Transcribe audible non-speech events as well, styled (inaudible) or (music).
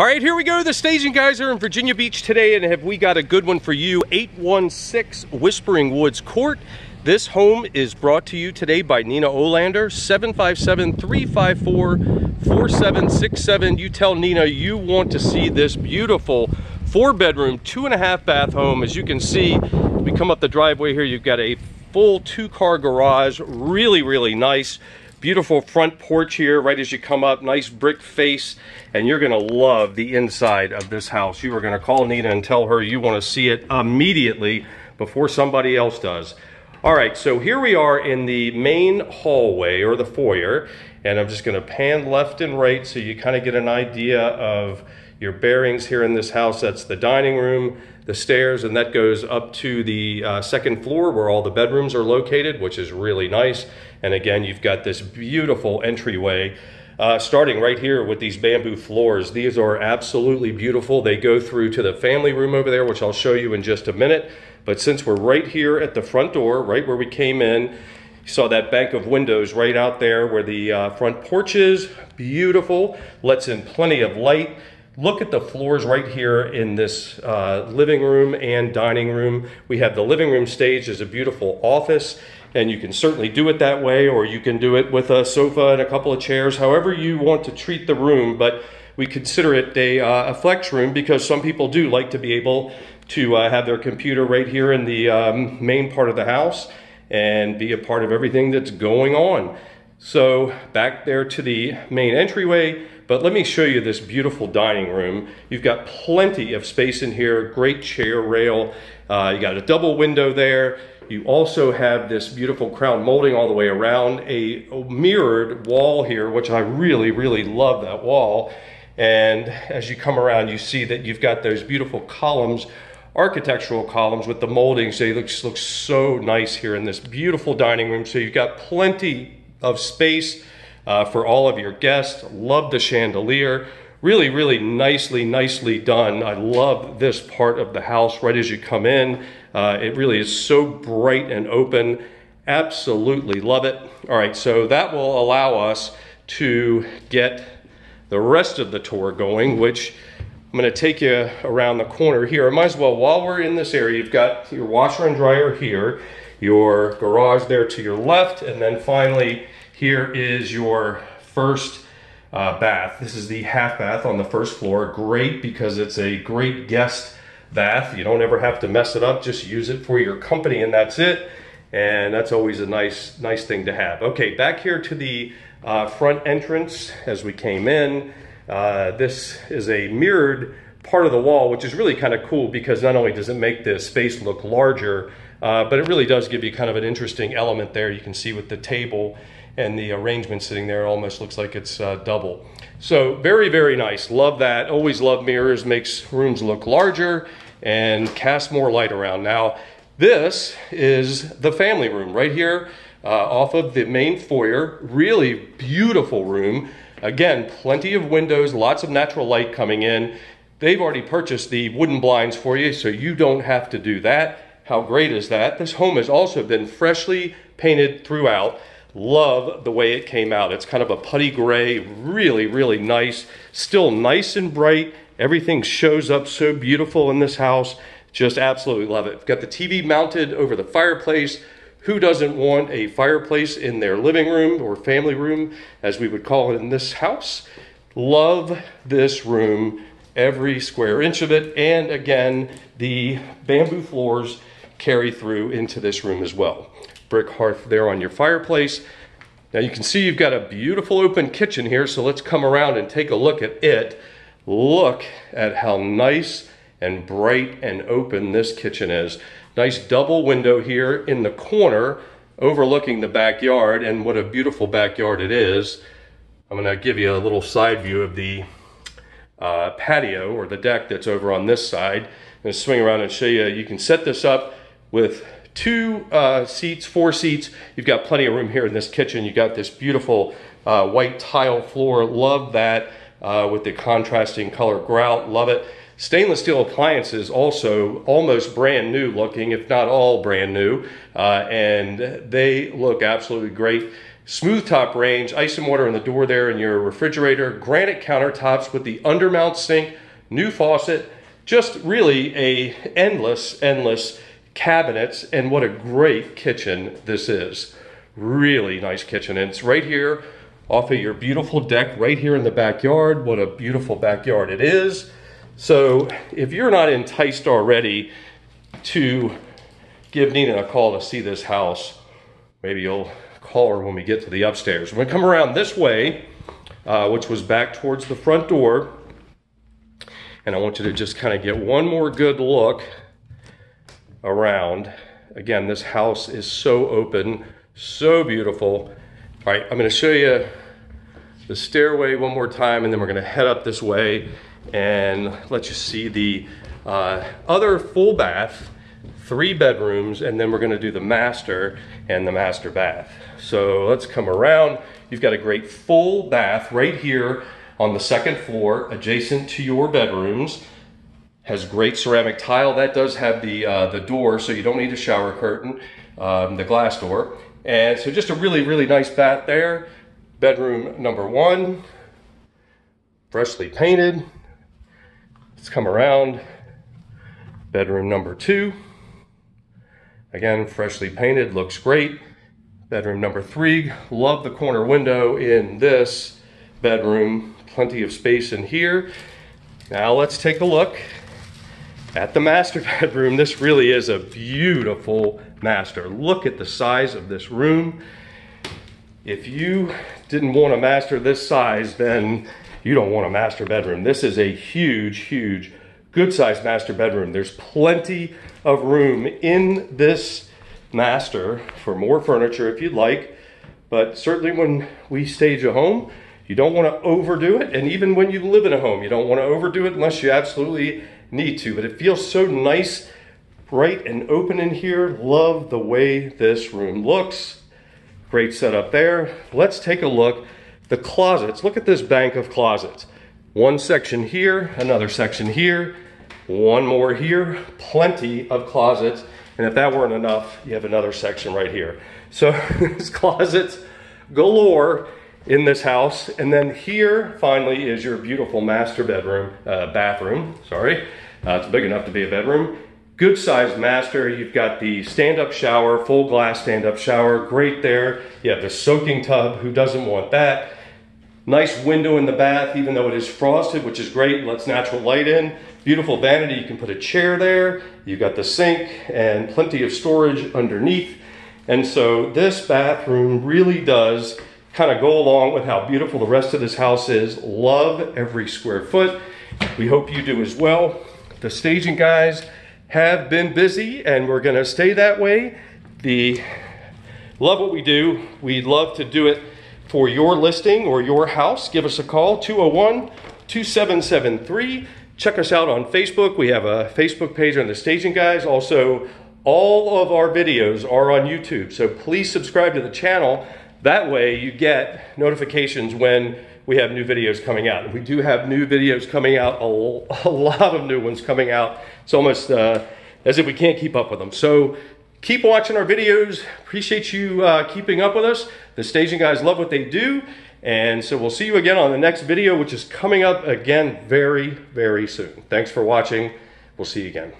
All right, here we go. The staging guys are in Virginia Beach today, and have we got a good one for you? 816 Whispering Woods Court. This home is brought to you today by Nina Olander, 757-354-4767. You tell Nina you want to see this beautiful four bedroom, two and a half bath home. As you can see, we come up the driveway here, you've got a full two car garage, really, really nice. Beautiful front porch here right as you come up, nice brick face, and you're gonna love the inside of this house. You are gonna call Nina and tell her you wanna see it immediately before somebody else does. All right, so here we are in the main hallway or the foyer, and I'm just gonna pan left and right so you kind of get an idea of your bearings here in this house. That's the dining room, the stairs, and that goes up to the uh, second floor where all the bedrooms are located, which is really nice. And again, you've got this beautiful entryway uh, starting right here with these bamboo floors. These are absolutely beautiful. They go through to the family room over there, which I'll show you in just a minute. But since we're right here at the front door, right where we came in, you saw that bank of windows right out there where the uh, front porch is. Beautiful, lets in plenty of light. Look at the floors right here in this uh, living room and dining room. We have the living room stage as a beautiful office and you can certainly do it that way or you can do it with a sofa and a couple of chairs, however you want to treat the room. But we consider it a, uh, a flex room because some people do like to be able to uh, have their computer right here in the um, main part of the house and be a part of everything that's going on. So back there to the main entryway, but let me show you this beautiful dining room. You've got plenty of space in here, great chair rail. Uh, you got a double window there. You also have this beautiful crown molding all the way around, a mirrored wall here, which I really, really love that wall. And as you come around, you see that you've got those beautiful columns, architectural columns with the moldings. They look, look so nice here in this beautiful dining room. So you've got plenty of space uh, for all of your guests. Love the chandelier. Really, really nicely, nicely done. I love this part of the house right as you come in. Uh, it really is so bright and open. Absolutely love it. All right, so that will allow us to get the rest of the tour going, which I'm gonna take you around the corner here. I might as well, while we're in this area, you've got your washer and dryer here, your garage there to your left, and then finally, here is your first uh, bath. This is the half bath on the first floor. Great because it's a great guest bath. You don't ever have to mess it up. Just use it for your company and that's it. And that's always a nice, nice thing to have. Okay, back here to the uh, front entrance as we came in. Uh, this is a mirrored part of the wall, which is really kind of cool because not only does it make the space look larger, uh, but it really does give you kind of an interesting element there. You can see with the table and the arrangement sitting there almost looks like it's uh, double. So very, very nice. Love that. Always love mirrors. Makes rooms look larger and cast more light around. Now, this is the family room right here uh, off of the main foyer. Really beautiful room. Again, plenty of windows, lots of natural light coming in. They've already purchased the wooden blinds for you, so you don't have to do that. How great is that? This home has also been freshly painted throughout. Love the way it came out. It's kind of a putty gray, really, really nice. Still nice and bright. Everything shows up so beautiful in this house. Just absolutely love it. Got the TV mounted over the fireplace. Who doesn't want a fireplace in their living room or family room, as we would call it in this house? Love this room, every square inch of it. And again, the bamboo floors carry through into this room as well brick hearth there on your fireplace. Now you can see you've got a beautiful open kitchen here, so let's come around and take a look at it. Look at how nice and bright and open this kitchen is. Nice double window here in the corner overlooking the backyard, and what a beautiful backyard it is. I'm gonna give you a little side view of the uh, patio or the deck that's over on this side. I'm gonna swing around and show you, you can set this up with two uh, seats, four seats. You've got plenty of room here in this kitchen. You've got this beautiful uh, white tile floor. Love that uh, with the contrasting color grout. Love it. Stainless steel appliances also almost brand new looking, if not all brand new, uh, and they look absolutely great. Smooth top range, ice and water in the door there in your refrigerator, granite countertops with the undermount sink, new faucet, just really a endless, endless cabinets, and what a great kitchen this is. Really nice kitchen, and it's right here off of your beautiful deck right here in the backyard. What a beautiful backyard it is. So if you're not enticed already to give Nina a call to see this house, maybe you'll call her when we get to the upstairs. When we come around this way, uh, which was back towards the front door, and I want you to just kind of get one more good look around. Again, this house is so open, so beautiful. All right, I'm gonna show you the stairway one more time and then we're gonna head up this way and let you see the uh, other full bath, three bedrooms, and then we're gonna do the master and the master bath. So let's come around. You've got a great full bath right here on the second floor, adjacent to your bedrooms. Has great ceramic tile. That does have the, uh, the door, so you don't need a shower curtain, um, the glass door. And so just a really, really nice bath there. Bedroom number one, freshly painted. Let's come around. Bedroom number two. Again, freshly painted, looks great. Bedroom number three, love the corner window in this bedroom. Plenty of space in here. Now let's take a look at the master (laughs) bedroom. This really is a beautiful master. Look at the size of this room. If you didn't want a master this size, then you don't want a master bedroom. This is a huge, huge, good sized master bedroom. There's plenty of room in this master for more furniture if you'd like. But certainly when we stage a home, you don't want to overdo it. And even when you live in a home, you don't want to overdo it unless you absolutely need to. But it feels so nice, bright and open in here. Love the way this room looks. Great setup there. Let's take a look the closets, look at this bank of closets. One section here, another section here, one more here, plenty of closets. And if that weren't enough, you have another section right here. So (laughs) there's closets galore in this house. And then here, finally, is your beautiful master bedroom, uh, bathroom, sorry. Uh, it's big enough to be a bedroom. Good sized master. You've got the stand-up shower, full glass stand-up shower, great there. You have the soaking tub, who doesn't want that? Nice window in the bath, even though it is frosted, which is great, lets natural light in. Beautiful vanity, you can put a chair there. You've got the sink and plenty of storage underneath. And so this bathroom really does kind of go along with how beautiful the rest of this house is. Love every square foot. We hope you do as well. The staging guys have been busy and we're gonna stay that way. The love what we do. We love to do it for your listing or your house, give us a call 201 2773. Check us out on Facebook. We have a Facebook page on the Staging Guys. Also, all of our videos are on YouTube. So please subscribe to the channel. That way you get notifications when we have new videos coming out. We do have new videos coming out, a, (laughs) lot of new ones coming out. It's almost uh, as if we can't keep up with them. So keep watching our videos. Appreciate you uh, keeping up with us. The staging guys love what they do. And so we'll see you again on the next video, which is coming up again very, very soon. Thanks for watching. We'll see you again.